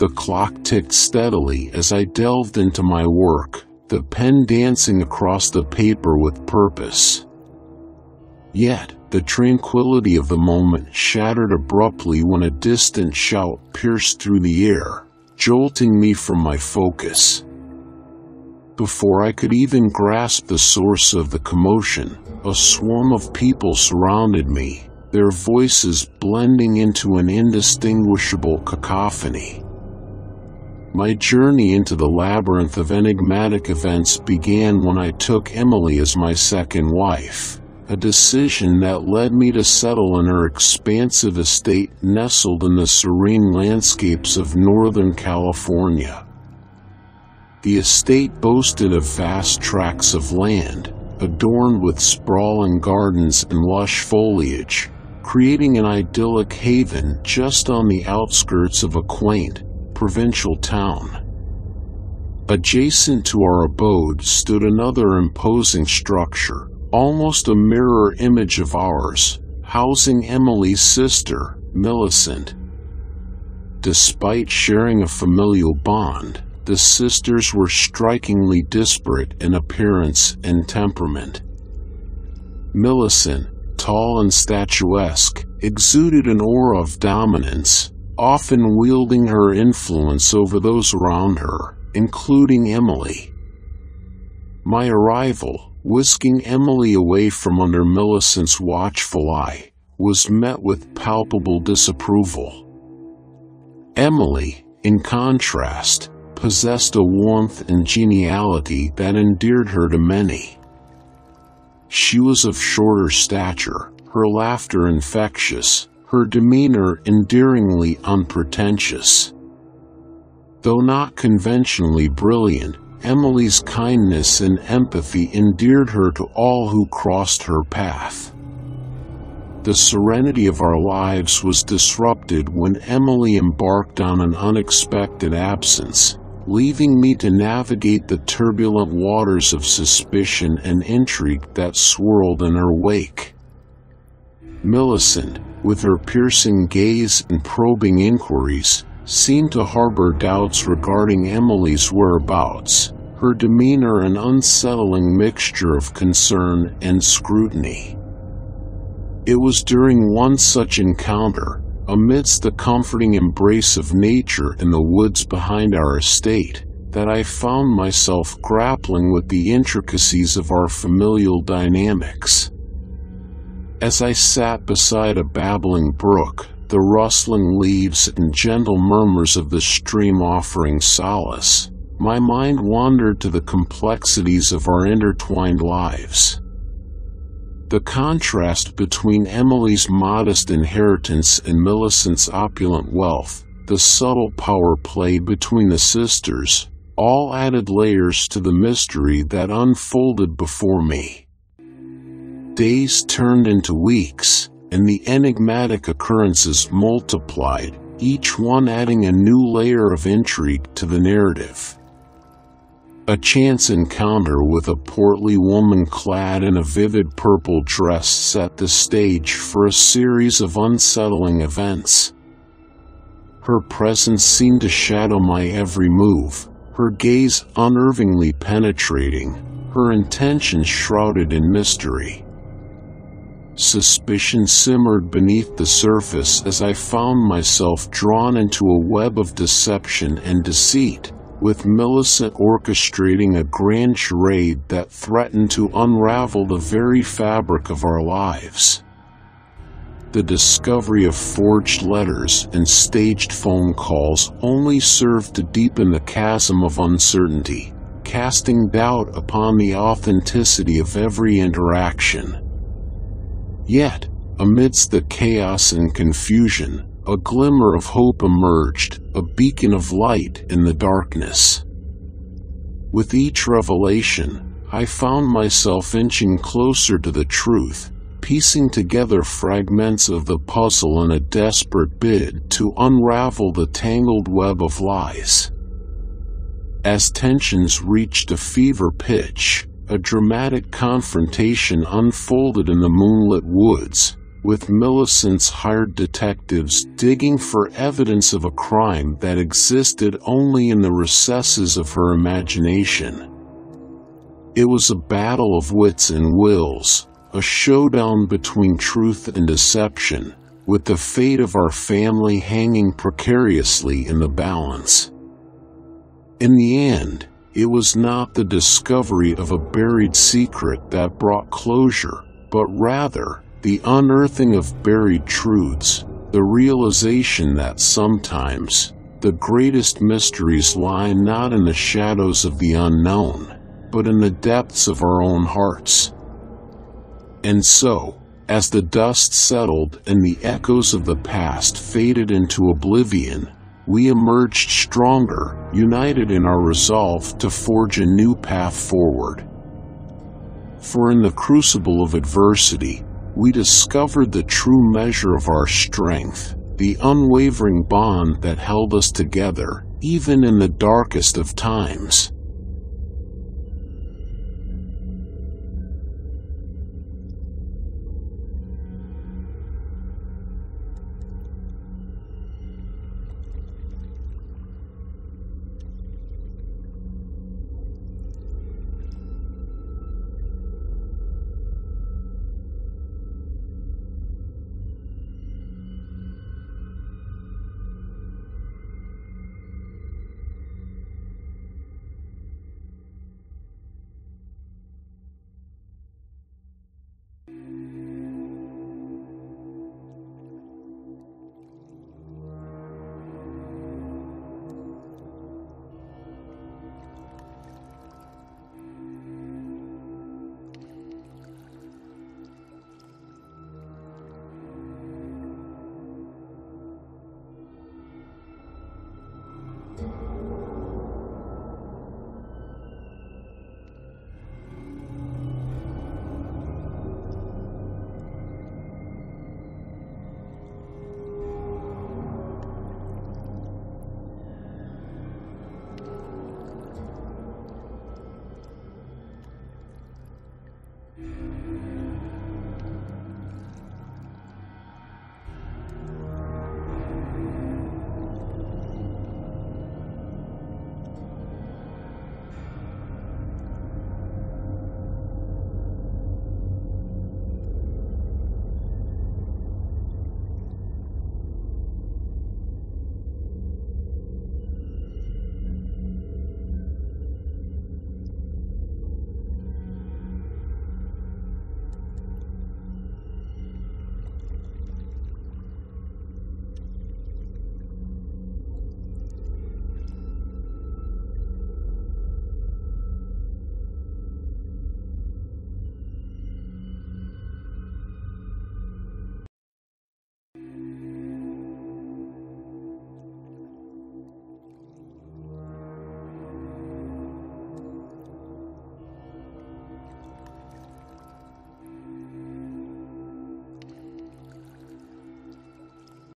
The clock ticked steadily as I delved into my work, the pen dancing across the paper with purpose. Yet, the tranquility of the moment shattered abruptly when a distant shout pierced through the air, jolting me from my focus. Before I could even grasp the source of the commotion, a swarm of people surrounded me, their voices blending into an indistinguishable cacophony. My journey into the labyrinth of enigmatic events began when I took Emily as my second wife, a decision that led me to settle in her expansive estate nestled in the serene landscapes of Northern California. The estate boasted of vast tracts of land, adorned with sprawling gardens and lush foliage, creating an idyllic haven just on the outskirts of a quaint, provincial town. Adjacent to our abode stood another imposing structure, almost a mirror image of ours, housing Emily's sister, Millicent. Despite sharing a familial bond, the sisters were strikingly disparate in appearance and temperament. Millicent, tall and statuesque, exuded an aura of dominance, often wielding her influence over those around her, including Emily. My arrival, whisking Emily away from under Millicent's watchful eye, was met with palpable disapproval. Emily, in contrast, possessed a warmth and geniality that endeared her to many. She was of shorter stature, her laughter infectious, her demeanor endearingly unpretentious. Though not conventionally brilliant, Emily's kindness and empathy endeared her to all who crossed her path. The serenity of our lives was disrupted when Emily embarked on an unexpected absence, leaving me to navigate the turbulent waters of suspicion and intrigue that swirled in her wake. Millicent, with her piercing gaze and probing inquiries, seemed to harbor doubts regarding Emily's whereabouts, her demeanor an unsettling mixture of concern and scrutiny. It was during one such encounter, amidst the comforting embrace of nature in the woods behind our estate, that I found myself grappling with the intricacies of our familial dynamics. As I sat beside a babbling brook, the rustling leaves and gentle murmurs of the stream offering solace, my mind wandered to the complexities of our intertwined lives. The contrast between Emily's modest inheritance and Millicent's opulent wealth, the subtle power play between the sisters, all added layers to the mystery that unfolded before me. Days turned into weeks, and the enigmatic occurrences multiplied, each one adding a new layer of intrigue to the narrative. A chance encounter with a portly woman clad in a vivid purple dress set the stage for a series of unsettling events. Her presence seemed to shadow my every move, her gaze unnervingly penetrating, her intentions shrouded in mystery. Suspicion simmered beneath the surface as I found myself drawn into a web of deception and deceit, with Millicent orchestrating a grand charade that threatened to unravel the very fabric of our lives. The discovery of forged letters and staged phone calls only served to deepen the chasm of uncertainty, casting doubt upon the authenticity of every interaction. Yet, amidst the chaos and confusion, a glimmer of hope emerged, a beacon of light in the darkness. With each revelation, I found myself inching closer to the truth, piecing together fragments of the puzzle in a desperate bid to unravel the tangled web of lies. As tensions reached a fever pitch, a dramatic confrontation unfolded in the moonlit woods, with Millicent's hired detectives digging for evidence of a crime that existed only in the recesses of her imagination. It was a battle of wits and wills, a showdown between truth and deception, with the fate of our family hanging precariously in the balance. In the end, it was not the discovery of a buried secret that brought closure, but rather the unearthing of buried truths, the realization that sometimes the greatest mysteries lie not in the shadows of the unknown, but in the depths of our own hearts. And so, as the dust settled and the echoes of the past faded into oblivion, we emerged stronger, united in our resolve to forge a new path forward. For in the crucible of adversity, we discovered the true measure of our strength, the unwavering bond that held us together, even in the darkest of times.